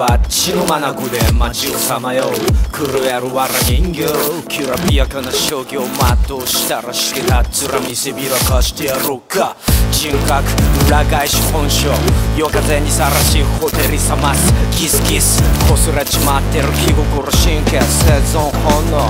は血の眼で街をさまよう狂えるわら人形きらびやかな将棋を全うしたらしてたつら見せびらかしてやろうか人格裏返し本性夜風にさらしホテル冷ますギスギスこすれちまってる気心神経生存本能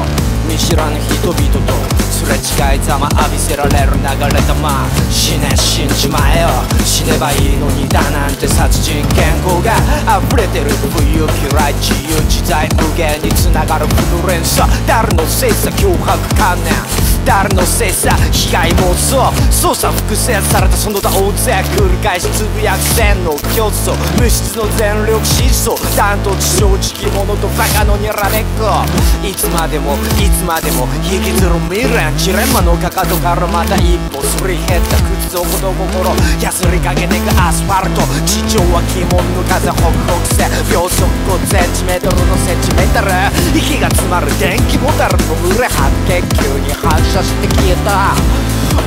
見知らぬ人々とすれ違いざま浴びせられる流れ玉死ね死んじまえよ。死ねばいいのにだなんて殺人健康が。溢れてる不勇気来自由自在無限につながる不連鎖。誰のせいさ脅迫観念。誰のせいさ被害妄想操作複製されたその他大勢繰り返しつぶやく線の競争無質の全力疾走断トツ正直者とバカのにらめっこいつまでもいつまでも引きずる未練ジレンマのかかとからまた一歩すり減った靴を子供心やすりかけてくアスファルト地上は鬼門の風北北西秒速5センチメートルのセンチメートル息が詰まる電気ボタルの群れ発見急に反射して消えた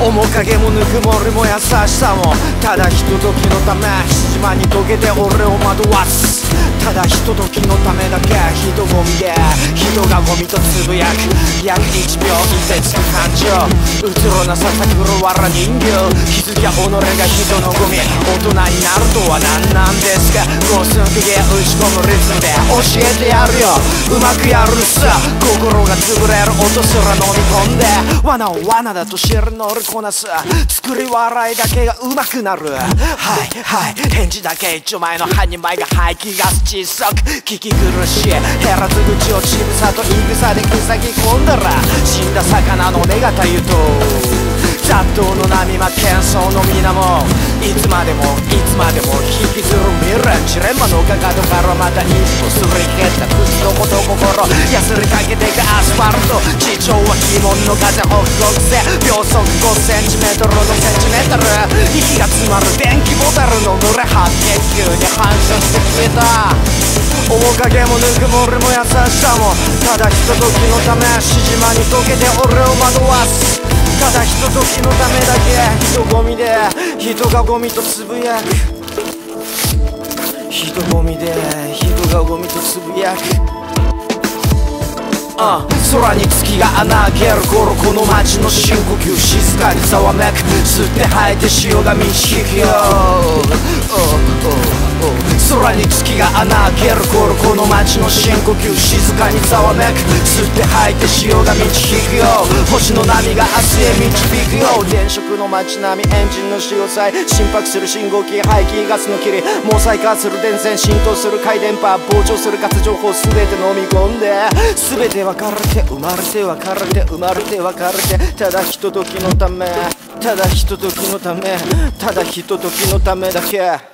面影もぬくもりも優しさもただひとときのため島に溶けて俺を惑わすただひとときのためだけ人混みで人がゴミとつぶやく。約1秒いてつく感情。うつろなささくるわら人形。気づきゃ己が人のゴミ。大人になるとは何なんですか。五寸釘へ打ち込むリズムで。教えてやるよ。うまくやるさ。心が潰れる音すら飲み込んで。罠を罠だと知る乗りこなす。作り笑いだけがうまくなる。はいはい。返事だけ一丁前の半人前が排気ガス窒息聞き苦しい。減らず口をちぐさといぐさで塞ぎ込んだら死んだ魚の目がたゆと雑踏の波間喧騒の水面いつまでもいつまでも引きずる未練ジレンマのかかとからまた一歩すり減った靴のこと心。やすりかけていくアスファルト。地上は鬼門の風北北西秒速5センチメートルのセンチメートル。息が詰まる影もぬくもりも優しさもただひとときのためしじまに溶けて俺を惑わす。ただひとときのためだけ人混みで人がゴミとつぶやく。人混みで人がゴミとつぶやく。あ空に月が穴開ける頃この街の深呼吸静かにざわめく。吸って吐いて潮が満ち引くよ、に月が穴開ける頃この街の深呼吸静かにざわめく吸って吐いて潮が満ち引くよ。星の波が明日へ導くよ。電飾の街並みエンジンの潮さえ心拍する信号機排気ガスの霧毛細化する電線浸透する回電波膨張するガス情報全て飲み込んで全て分かるて生まれて分かるて生まれて分かるてただひとときのためただひとときのためただひとときのためだけ